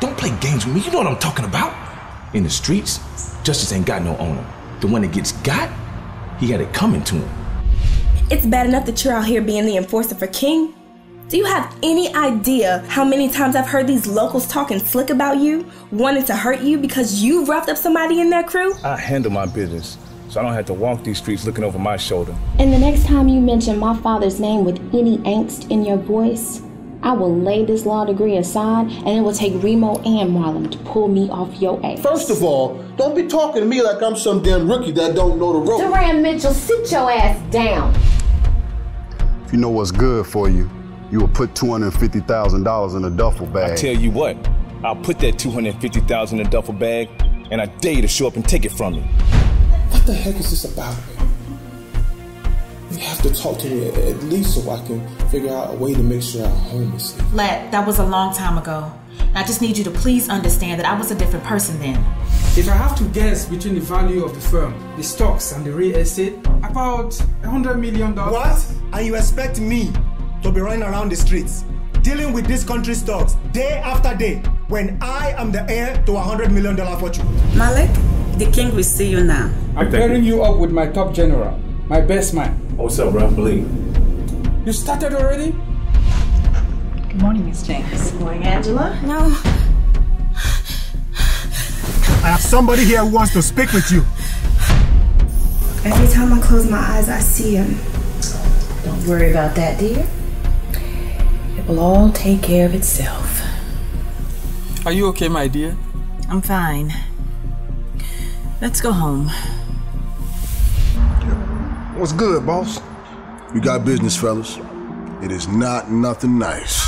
Don't play games with me. You know what I'm talking about. In the streets, justice ain't got no owner. The one that gets got, he had it coming to him. It's bad enough that you're out here being the enforcer for King. Do you have any idea how many times I've heard these locals talking slick about you, wanting to hurt you because you roughed up somebody in their crew? I handle my business, so I don't have to walk these streets looking over my shoulder. And the next time you mention my father's name with any angst in your voice, I will lay this law degree aside and it will take Remo and Marlon to pull me off your ass. First of all, don't be talking to me like I'm some damn rookie that don't know the ropes. Duran Mitchell, sit your ass down. If you know what's good for you, you will put $250,000 in a duffel bag. I tell you what, I'll put that 250,000 in a duffel bag, and I dare you to show up and take it from me. What the heck is this about, man? You have to talk to me at least so I can figure out a way to make sure our home is safe. Let, that was a long time ago. I just need you to please understand that I was a different person then. If I have to guess between the value of the firm, the stocks, and the real estate, about a hundred million dollars. What? And you expect me to be running around the streets, dealing with this country's stocks day after day, when I am the heir to a hundred million dollar fortune? Malik, the king will see you now. I'm pairing you up with my top general, my best man. What's up, Ralph Lee? You started already? Good morning, Miss James. Good morning, Angela. No. I have somebody here who wants to speak with you. Every time I close my eyes, I see him. Don't worry about that, dear. It will all take care of itself. Are you okay, my dear? I'm fine. Let's go home. What's good, boss? We got business, fellas. It is not nothing nice.